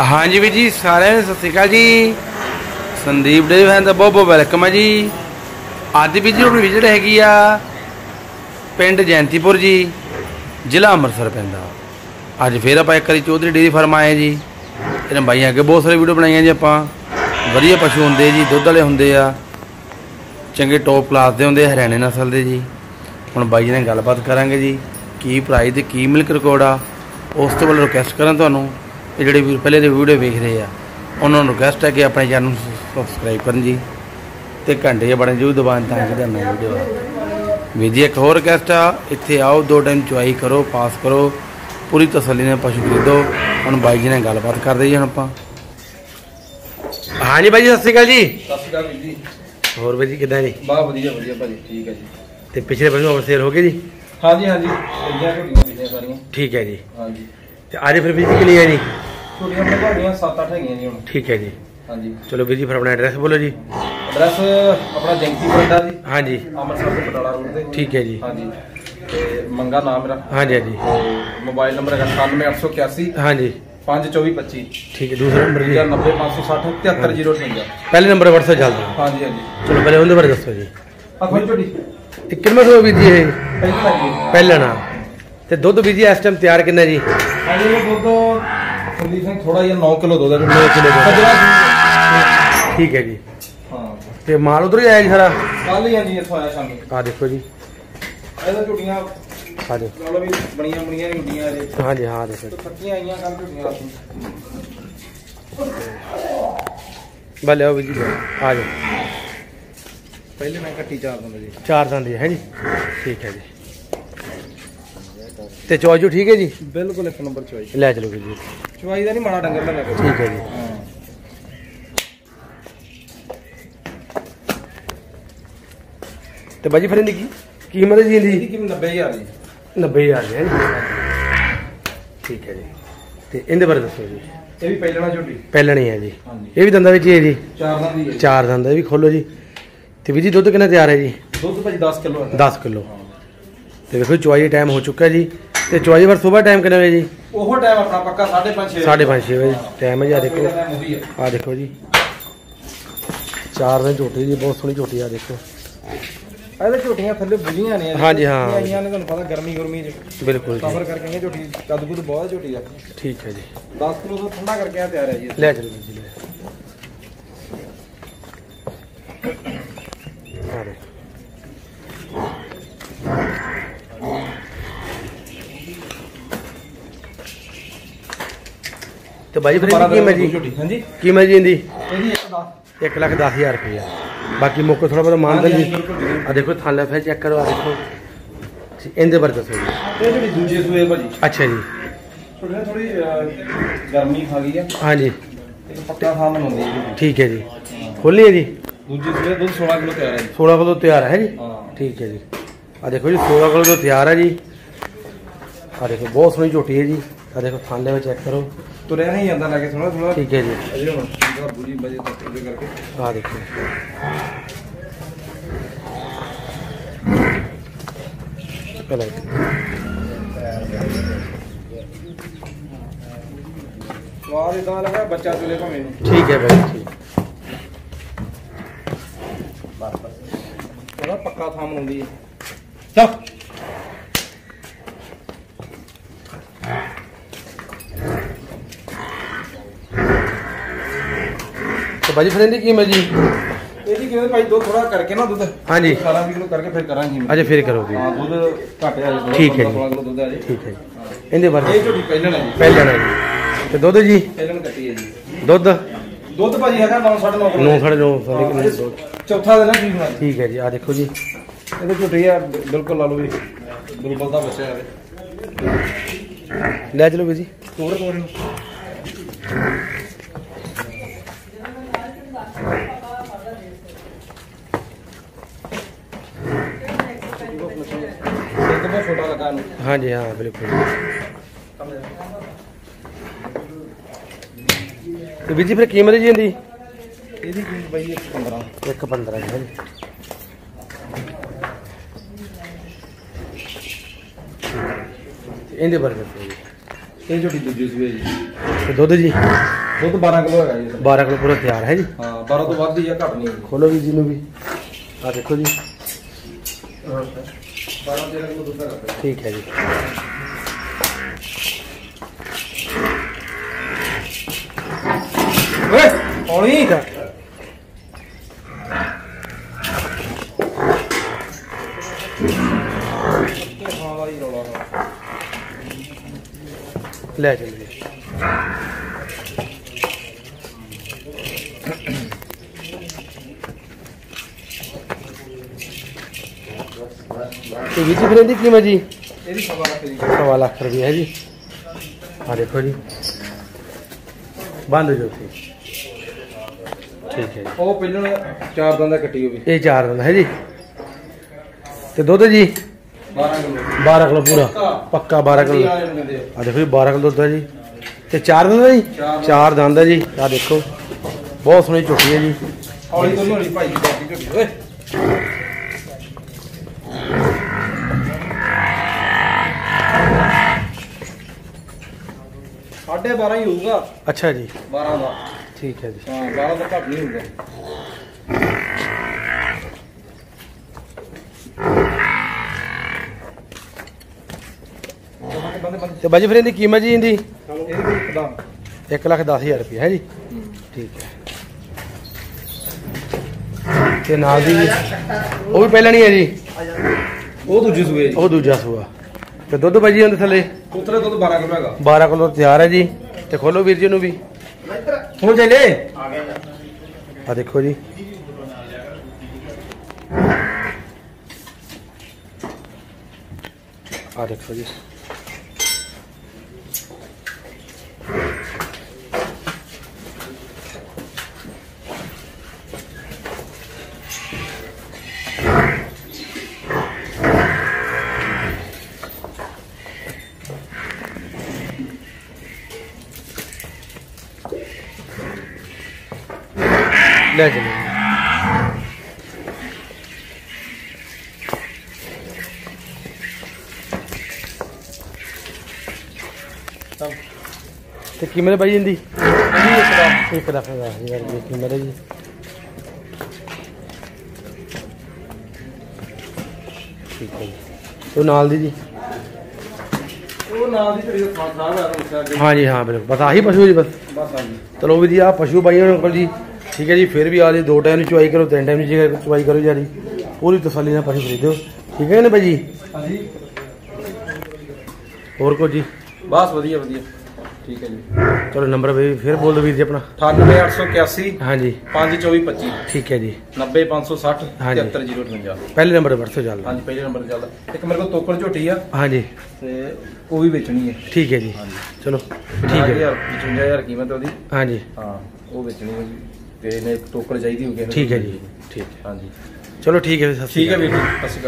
ਹਾਂਜੀ ਵੀ ਜੀ ਸਾਰਿਆਂ ਨੂੰ ਸਤਿ ਸ਼੍ਰੀ ਅਕਾਲ ਜੀ। ਸੰਦੀਪ ਡੇ ਫੈਨ ਦਾ ਬਹੁਤ ਬਹੁਤ ਵੈਲਕਮ ਹੈ ਜੀ। ਅੱਜ ਵੀ ਜੀ ਆਪਣੀ ਵਿਜ਼ਿਟ ਹੈਗੀ ਆ ਪਿੰਡ ਜੈਂਤੀਪੁਰ ਜੀ ਜ਼ਿਲ੍ਹਾ ਅੰਮ੍ਰਿਤਸਰ ਪੈਂਦਾ। ਅੱਜ ਫੇਰ ਆਪਾਂ ਇੱਕ ਵਾਰੀ ਚੌਧਰੀ ਡੇਰੀ ਫਾਰਮ ਆਏ ਜੀ। ਇਹਨਾਂ ਬਾਈਆਂ ਅੱਗੇ ਬਹੁਤ ਸਾਰੇ ਵੀਡੀਓ ਬਣਾਈਆਂ ਜੀ ਆਪਾਂ। ਵਧੀਆ ਪਸ਼ੂ ਹੁੰਦੇ ਜੀ ਦੁੱਧ ਵਾਲੇ ਹੁੰਦੇ ਆ। ਚੰਗੇ ਟੌਪ ਕਲਾਸ ਦੇ ਹੁੰਦੇ ਆ, ਹਰਿਆਣੇ ਨਸਲ ਦੇ ਜੀ। ਹੁਣ ਬਾਈ ਨਾਲ ਗੱਲਬਾਤ ਕਰਾਂਗੇ ਜੀ ਕੀ ਪ੍ਰਾਈਸ ਤੇ ਕੀ ਮਿਲਕ ਰਿਕਾਰਡ ਆ। ਉਸ ਤੋਂ ਬਾਅਦ ਰਿਕਵੈਸਟ ਕਰਾਂ ਤੁਹਾਨੂੰ। ਇਹ ਜਿਹੜੇ ਵੀਰ ਪਹਿਲੇ ਦੇ ਵੀਡੀਓ ਵੇਖ ਰਹੇ ਆ ਉਹਨਾਂ ਨੂੰ ਰਿਕਵੈਸਟ ਹੈ ਕਿ ਆਪਣੇ ਚੈਨਲ ਨੂੰ ਸਬਸਕ੍ਰਾਈਬ ਕਰਨ ਜੀ ਤੇ ਘੰਟੇ ਬਣੇ ਜੂ ਦਬਾਨ ਤਾਂ ਕਿ ਤੁਹਾਨੂੰ ਵੀਡੀਓ ਆ ਵੀਰ ਜੀ ਇੱਕ ਹੋਰ ਰਿਕਵੈਸਟ ਆ ਇੱਥੇ ਆਓ ਦੋ ਟਾਈਮ ਚੁਆਈ ਕਰੋ ਪਾਸ ਕਰੋ ਪੂਰੀ ਤਸੱਲੀ ਨਾਲ ਪਸ਼ੂ ਖਰੀਦੋ ਹੁਣ ਬਾਈ ਜੀ ਨਾਲ ਗੱਲਬਾਤ ਕਰਦੇ ਜੀ ਹੁਣ ਆਪਾਂ। ਹਾਂਜੀ ਬਾਈ ਜੀ ਸਤਿ ਸ਼੍ਰੀ ਅਕਾਲ ਜੀ। ਸਤਿ ਸ਼੍ਰੀ ਅਕਾਲ ਜੀ। ਹੋਰ ਬਾਈ ਜੀ ਕਿੱਦਾਂ ਜੀ? ਬਾ ਵਧੀਆ ਵਧੀਆ ਭਾਜੀ ਠੀਕ ਹੈ ਜੀ। ਤੇ ਪਿਛਲੇ ਪਸ਼ੂ ਓਵਰ ਸੇਲ ਹੋ ਗਏ ਜੀ? ਹਾਂਜੀ ਹਾਂਜੀ। ਠੀਕ ਹੈ ਜੀ। ਹਾਂਜੀ। ਤੇ ਅੱਜ ਫਿਰ ਵੀਰ ਜੀ ਕਿੰਨੀ ਹੈ ਜੀ? ਝੋਟੀਆਂ ਆਪਣੇ ਭਾਗੀਆਂ 7-8 ਹੈਗੀਆਂ ਜੀ ਹੁਣ। ਠੀਕ ਹੈ ਜੀ। ਹਾਂਜੀ। ਚਲੋ ਵੀਰ ਜੀ ਫਿਰ ਆਪਣਾ ਐਡਰੈਸ ਬੋਲੋ ਜੀ। ਐਡਰੈਸ ਆਪਣਾ ਜੰਕੀ ਪਿੰਡਾ ਜੀ। ਹਾਂਜੀ। ਅੰਮ੍ਰਿਤਸਰ ਤੋਂ ਬਟਾਲਾ ਰੋਡ ਤੇ। ਠੀਕ ਹੈ ਜੀ। ਹਾਂਜੀ। ਤੇ ਮੰਗਾ ਨਾਮ ਮੇਰਾ। ਹਾਂਜੀ ਹਾਂਜੀ। ਤੇ ਮੋਬਾਈਲ ਨੰਬਰ ਹੈਗਾ 97881 ਹਾਂਜੀ। 52425 ਠੀਕ ਹੈ ਦੂਸਰਾ ਨੰਬਰ ਜੀ। 90560 73058 ਪਹਿਲੇ ਨੰਬਰ WhatsApp ਚੱਲਦਾ ਹਾਂਜੀ ਹਾਂਜੀ। ਚਲੋ ਪਹਿਲੇ ਉਹਦੇ ਬਾਰੇ ਦੱਸੋ ਜੀ। ਆ ਕੋਈ ਝੋਟੀ ਇਹ ਕਿੰਨਾ ਸੋ ਵੀਰ ਜੀ ਇਹ? ਪਹਿਲੀ ਲੱਗੀ ਪਹਿਲਾ ਨਾ। ਤੇ ਦੁੱਧ ਵੀਰ ਜੀ ਇਸ ਟਾਈਮ ਤਿਆਰ ਕਿੰਨਾ ਜੀ? ਹਾਂਜੀ ਦੁੱਧ ਥੋੜਾ ਜਿਹਾ 9 ਕਿਲੋ 9 ਕਿਲੋ ਠੀਕ। ਹੈ ਜੀ। ਹਾਂ। ਤੇ ਮਾਲ ਉਧਰ ਹੀ ਆਇਆ ਜੀ ਸਾਰਾ? ਕੱਲ ਹੀ ਹਾਂਜੀ ਇੱਥੋਂ ਆਇਆ ਸ਼ਾਮੀ। ਆ ਦੇਖੋ ਜੀ। ਇਹਦਾ ਝੋਟੀਆਂ ਲਾ ਲਓ ਵੀ ਬਣੀਆਂ ਬਣੀਆਂ ਨਹੀਂ ਹੁੰਦੀਆਂ ਅਜੇ ਹਾਂਜੀ ਹਾਂ ਦੇਖੋ ਤੇ ਥੱਕੀਆਂ ਆਈਆਂ ਕੱਲ ਝੋਟੀਆਂ ਬੱਲੇ ਆਓ ਜੀ ਆ ਜਾਓ। ਪਹਿਲੇ ਮੈਂ ਕੱਟੀ ਚਾਰ ਦਿੰਦਾ ਜੀ ਚਾਰ ਦੰਦ ਹੈ ਜੀ। ਠੀਕ ਹੈ ਜੀ। ਤੇ ਚੋਜੂ ਠੀਕ ਹੈ ਜੀ? ਬਿਲਕੁਲ ਇੱਕ ਨੰਬਰ ਚਵਾਈ ਲੈ ਚਲੋ ਵੀਰ ਜੀ। ਚਵਾਈ ਦਾ ਨਹੀਂ ਮਾੜਾ ਡੰਗਰ ਦਾ ਲੱਗਾ ਠੀਕ ਹੈ ਜੀ। ਹਾਂ। ਤੇ ਬਾਜੀ ਫਿਰ ਇਹਦੀ ਕੀ? ਕੀਮਤ ਹੈ ਜੀ ਇਹਦੀ? ਇਹਦੀ ਕਿੰਨੀ 90000 ਜੀ। 90000 ਹੈ ਜੀ। ਠੀਕ ਹੈ ਜੀ। ਤੇ ਇਹਦੇ ਬਾਰੇ ਦੱਸੋ ਜੀ। ਇਹ ਵੀ ਪਹਿਲਣਾ ਝੋਟੀ। ਪਹਿਲਣੀ ਹੈ ਜੀ। ਇਹ ਵੀ ਦੰਦਾਂ ਵਿੱਚ ਹੀ ਹੈ ਜੀ? ਚਾਰ ਦਾ ਦੀ ਹੈ ਚਾਰ ਦੰਦ ਇਹ ਵੀ ਖੋਲੋ ਜੀ। ਤੇ ਵੀ ਜੀ ਦੁੱਧ ਕਿੰਨਾ ਤਿਆਰ ਹੈ ਜੀ? ਦੁੱਧ ਭਾਜੀ 10 ਕਿਲੋ ਹੈ। 10 ਕਿਲੋ। ਤੇ ਵੇਖੋ ਚੁਆਈ ਟਾਈਮ ਹੋ ਚੁੱਕਾ ਜੀ। ਤੇ ਚੁਆਈ ਵਾਰ ਸਵੇਰ ਟਾਈਮ ਕਿੰਨਾ ਵਜੇ ਜੀ? ਉਹ ਟਾਈਮ ਆਪਣਾ ਪੱਕਾ 5:30 6 5:30 ਵਜੇ। ਟਾਈਮ ਹੈ। ਜੀ ਆ ਦੇਖੋ। ਆ ਦੇਖੋ ਜੀ। ਚਾਰ ਦਿਨ ਝੋਟੀ ਜੀ ਬਹੁਤ ਸੋਹਣੀ ਝੋਟੀ ਆ ਦੇਖੋ। ਇਹਦੇ ਝੋਟੀਆਂ ਥੱਲੇ ਬੁਝੀਆਂ ਨੇ। ਹਾਂਜੀ, ਹਾਂ। ਆਈਆਂ ਨੇ ਤੁਹਾਨੂੰ ਪਤਾ ਗਰਮੀ ਗਰਮੀ ਚ। ਬਿਲਕੁਲ ਜੀ। ਕਰਕੇ ਆਈਆਂ ਝੋਟੀ ਕੱਦ ਕੁੱਦ ਬਹੁਤ ਝੋਟੀ ਆ। ਠੀਕ ਹੈ ਜੀ। 10 ਕਿਲੋ ਤੋਂ ਠੰਡਾ ਕਰਕੇ ਆ ਤਿਆਰ ਹੈ ਜੀ। ਲੈ ਚਲੋ ਜੀ ਲੈ ਆ ਦੇਖੋ ਤੇ ਬਾਈ ਫਿਰ ਇਹਦੀ ਕੀਮਤ ਜੀ। ਹਾਂਜੀ। ਕੀਮਤ ਜੀ ਇਹਦੀ? ਇਹਦੀ ਇੱਕ 10 1 ਲੱਖ 10000 ਰੁਪਇਆ। ਬਾਕੀ ਮੌਕੇ ਥੋੜਾ ਬਹੁਤਾ ਮਾਨਦਨ ਜੀ। ਆ ਦੇਖੋ ਥਾਲੇ ਫਿਰ ਚੈੱਕ ਕਰੋ ਆ ਦੇਖੋ ਜੀ, ਇਹਦੇ ਬਾਰੇ ਦੱਸੋ ਜੀ। ਇਹ ਜਿਹੜੀ ਦੂਜੇ ਸੂਏ ਭਾਜੀ। ਅੱਛਾ ਜੀ। ਥੋੜੀ ਥੋੜੀ ਗਰਮੀ ਖਾ ਗਈ ਆ। ਹਾਂਜੀ। ਪੱਕਾ ਥਾਂ ਬਣਾਉਂਦੀ ਝੋਟੀ। ਠੀਕ ਹੈ ਜੀ। ਖੋਲੀ ਹੈ ਜੀ? ਦੂਜੇ ਸੂਏ ਦੁੱਧ 16 ਕਿਲੋ ਤਿਆਰ ਹੈ ਜੀ। 16 ਕਿਲੋ ਤਿਆਰ ਹੈ ਜੀ? ਠੀਕ ਹੈ ਜੀ। ਆ ਦੇਖੋ ਜੀ 16 ਕਿਲੋ ਤਿਆਰ ਹੈ ਜੀ। ਆ ਦੇਖੋ ਬਹੁਤ ਸੋਹਣੀ ਝੋਟੀ ਹੈ ਜੀ। ਆ ਦੇਖੋ ਥਾਲੇ ਵਿੱਚ ਚੈੱਕ ਕਰੋ। ਤੁਰਿਆ ਨਹੀਂ ਜਾਂਦਾ ਲੈ ਕੇ ਥੋੜਾ ਥੋੜਾ ਠੀਕ ਹੈ ਜੀ। ਅਜੇ ਹੁਣ ਥੋੜਾ ਬੁਰੀ ਵਜੇ ਤੱਕ ਉਹਦੇ ਕਰਕੇ। ਆ ਦੇਖੋ। ਚਲੋ ਸਵਾਦ ਇਦਾਂ ਲੱਗਾ ਬੱਚਾ ਚੁਲੇ ਭਾਵੇਂ। ਨੂੰ ਠੀਕ। ਹੈ। ਬਾਈ ਠੀਕ ਥੋੜਾ ਪੱਕਾ ਥਾਂ ਬਣਾਉਂਦੀ ਹੈ ਚੱਲ ਤੇ ਬਾਜੀ ਫਿਰ ਇਹਦੀ ਕੀਮਤ ਜੀ? ਇਹਦੀ ਕਿਵੇਂ ਭਾਈ? ਦੋ ਥੋੜਾ ਕਰਕੇ ਨਾ ਦੁੱਧ। ਹਾਂਜੀ। 18 ਕਿਲੋ ਕਰਕੇ ਫਿਰ ਕਰਾਂਗੇ ਅਜੇ ਫਿਰ ਕਰੋਗੇ ਹਾਂ ਦੁੱਧ ਘੱਟ ਆ ਜੀ ਠੀਕ ਹੈ ਜੀ। 16 ਕਿਲੋ ਦੁੱਧ ਆ ਜੀ। ਠੀਕ ਹੈ ਜੀ। ਇਹਦੇ ਬਾਰੇ ਇਹ ਝੋਟੀ ਪਹਿਲਣ ਹੈ ਜੀ। ਪਹਿਲਾਂ ਨਾ ਜੀ। ਤੇ ਦੁੱਧ ਜੀ? ਪਹਿਲਣ ਕੱਟੀ ਹੈ ਜੀ। ਦੁੱਧ? ਦੁੱਧ ਭਾਜੀ ਹੈਗਾ 9 9.5 ਕਿਲੋ। 9 9.5 ਸਾਢੇ ਕਿੰਨੇ ਦੁੱਧ ਚੌਥਾ ਹੈ ਠੀਕ ਨਾਲ ਠੀਕ ਹੈ ਜੀ ਆ ਦੇਖੋ ਜੀ। ਇਹਦੇ ਝੋਟੀ ਆ ਬਿਲਕੁਲ ਲਾ ਲਓ ਵੀ ਬੁਲਬੁਲ ਦਾ ਬੱਚਾ ਹੈ ਲੈ ਚਲੋ ਵੀ ਜੀ। ਤੋੜ ਤੋੜ ਇਹਨੂੰ ਇੱਕ ਬਹੁਤ ਛੋਟਾ ਲੱਗਾ ਇਹਨੂੰ ਹਾਂਜੀ ਹਾਂ ਬਿਲਕੁਲ। ਤੇ ਵੀਰ ਜੀ ਫਿਰ ਕੀਮਤ ਜੀ ਇਹਦੀ? ਇਹਦੀ ਕੀਮਤ ਬਈ 15 ਇੱਕ 15 ਜੀ ਇਹਦੇ ਬਾਰੇ ਦੱਸੋ ਜੀ। ਇਹ ਝੋਟੀ ਦੂਜੀ ਸੂਏ ਜੀ। ਤੇ ਦੁੱਧ ਜੀ? ਦੁੱਧ 12 ਕਿਲੋ ਹੈਗਾ ਜੀ 12 ਕਿਲੋ ਪੂਰਾ ਤਿਆਰ ਹੈ ਜੀ। ਹਾਂ 12 ਤੋਂ ਵੱਧ ਹੀ ਆ ਘੱਟ ਨਹੀਂ। ਖੋਲੋ ਵੀ ਜੀ ਨੂੰ ਵੀ। ਆ ਦੇਖੋ ਜੀ। 12 13 ਕਿਲੋ ਦੁੱਧ ਹੈਗਾ ਠੀਕ ਹੈ ਜੀ ਓਏ ਹੌਲੀ ਹਾਂ ਵਾਲੀ ਰੋਲਾ ਲੈ ਚੱਲੀਏ ਤੇ ਵੀਰ ਜੀ ਫਿਰ ਇਹਦੀ ਕੀਮਤ ਜੀ ਇਹਦੀ ਸਵਾ ਲੱਖ ਦੀ। ਸਵਾ ਲੱਖ ਰੁਪਏ ਹੈ ਜੀ। ਆ ਦੇਖੋ ਜੀ। ਬੰਦ ਜੋ ਸੀ ਠੀਕ ਹੈ ਜੀ। ਉਹ ਪਹਿਲਾਂ ਚਾਰ ਦੰਦ ਦਾ ਕੱਟੀ ਹੋਵੇ ਇਹ ਚਾਰ ਦਿਨ ਹੈ ਜੀ। ਤੇ ਦੁੱਧ ਜੀ? 12 ਕਿਲੋ। 12 ਕਿਲੋ ਪੂਰਾ। ਪੱਕਾ। 12 ਕਿਲੋ। ਆ। ਦੇਖੋ ਜੀ 12 ਕਿਲੋ ਦੁੱਧ ਹੈ ਜੀ। ਤੇ ਚਾਰ ਦੰਦ ਹੈ ਜੀ? ਚਾਰ ਦੰਦ। ਹੈ ਜੀ। ਆ ਦੇਖੋ। ਬਹੁਤ ਸੋਹਣੀ ਝੋਟੀ ਹੈ ਜੀ। ਹੌਲੀ ਤੋਂ ਹੌਲੀ ਭਾਈ ਦੀ ਓਏ। ਸਾਢੇ 12 ਹੀ ਹੋਊਗਾ। ਅੱਛਾ ਜੀ। 12 ਦਾ। ਠੀਕ ਹੈ ਜੀ। ਹਾਂ 12 ਤੋਂ ਘੱਟ ਨਹੀਂ ਹੋਊਗਾ ਤੇ ਬਾਜੀ ਫਿਰ ਇਹਦੀ ਕੀਮਤ ਜੀ ਇਹਦੀ? 1 ਲੱਖ 10000 ਰੁਪਏ ਹੈ ਜੀ? ਠੀਕ ਹੈ। ਤੇ ਨਾਲ ਦੀ ਉਹ ਵੀ ਪਹਿਲਾਂ ਨਹੀਂ ਹੈ ਜੀ? ਉਹ ਦੂਜੀ ਸੂਏ ਉਹ ਦੂਜਾ ਸੂਆ। ਤੇ ਦੁੱਧ ਬਾਜੀ ਉਹਦੇ ਥੱਲੇ? ਉਤਰੇ ਦੁੱਧ 12 ਕਿਲੋ ਹੈਗਾ। 12 ਕਿਲੋ ਤਿਆਰ ਹੈ ਜੀ। ਤੇ ਖੋਲੋ ਵੀਰ ਜੀ ਨੂੰ ਵੀ। ਹੋ ਜਾਈਲੇ ਆ ਦੇਖੋ ਜੀ। ਆ ਦੇਖੋ ਜੀ। ਲੈ ਚਲੋ। ਤੇ ਕਿਵੇਂ ਬਾਈ ਇੱਕਦਮ ਇੱਕ ਲੱਖ ਦਾ ਰੁਪਏ ਕੀਮਤ ਹੈ ਜੀ। ਠੀਕ ਹੈ ਜੀ। ਤੇ ਨਾਲ ਦੀ ਜੀ। ਉਹ ਨਾਲ ਦੀ ਤੇਰੀ ਖਾਸ ਸਾਹਿਬ ਆ ਅੱਗੇ ਹਾਂ ਜੀ ਹਾਂ ਬਿਲਕੁਲ। ਬਸ ਆਹੀ ਪਸ਼ੂ ਜੀ ਬਸ। ਬਸ ਆ ਜੀ ਚਲੋ ਵੀ ਜੀ ਆ ਪਸ਼ੂ ਬਾਈਆਂ ਨੂੰ ਅੰਕਲ ਜੀ। ਠੀਕ ਹੈ ਜੀ ਫਿਰ ਵੀ ਆ ਜੀ ਦੋ ਟਾਈਮ ਦੀ ਚੁਆਈ ਕਰੋ ਤਿੰਨ ਟਾਈਮ ਦੀ ਜੇ ਚੁਆਈ ਕਰੋ ਜੀ ਪੂਰੀ ਤਸੱਲੀ ਨਾਲ ਪਸ਼ੂ ਖਰੀਦੋ ਠੀਕ ਹੈ ਨਾ ਬਾਈ ਜੀ? ਹਾਂਜੀ। ਹੋਰ ਕੁਝ ਜੀ? ਬਸ ਵਧੀਆ ਵਧੀਆ। ਠੀਕ ਹੈ ਜੀ। ਚਲੋ ਨੰਬਰ ਵੀ ਫਿਰ ਬੋਲ ਦਿਓ ਵੀਰ ਜੀ ਆਪਣਾ। 98881 ਹਾਂਜੀ। 52425 ਠੀਕ ਹੈ ਜੀ। 90560 ਹਾਂਜੀ। 73058 ਪਹਿਲੇ ਨੰਬਰ ਤੇ ਵਟਸਐਪ ਚੱਲਦਾ। ਹਾਂਜੀ ਪਹਿਲੇ ਨੰਬਰ ਤੇ ਚੱਲਦਾ। ਇੱਕ ਮੇਰੇ ਕੋਲ ਤੋਕੜ ਝੋਟੀ ਆ। ਹਾਂਜੀ। ਤੇ ਉਹ ਵੀ ਵੇਚਣੀ ਹੈ। ਠੀਕ ਹੈ ਜੀ। ਚਲੋ ਠੀਕ ਹੈ। 55000 ਕੀਮਤ ਉਹਦੀ। ਹਾਂਜੀ। ਹਾਂ ਉਹ ਵੇਚਣੀ ਹੈ ਜੀ। ਤੇ ਇਹਨੇ ਇੱਕ ਟੋਕੜ ਚਾਹੀਦੀ ਹੋ ਗਿਆ ਠੀਕ ਹੈ ਜੀ ਠੀਕ ਹੈ। ਹਾਂਜੀ। ਚਲੋ ਠੀਕ ਹੈ ਸਤਿ ਸ਼੍ਰੀ ਠੀਕ ਹੈ ਵੀਰ ਜੀ ਸਤਿ ਸ਼੍ਰੀ ਅਕਾਲ।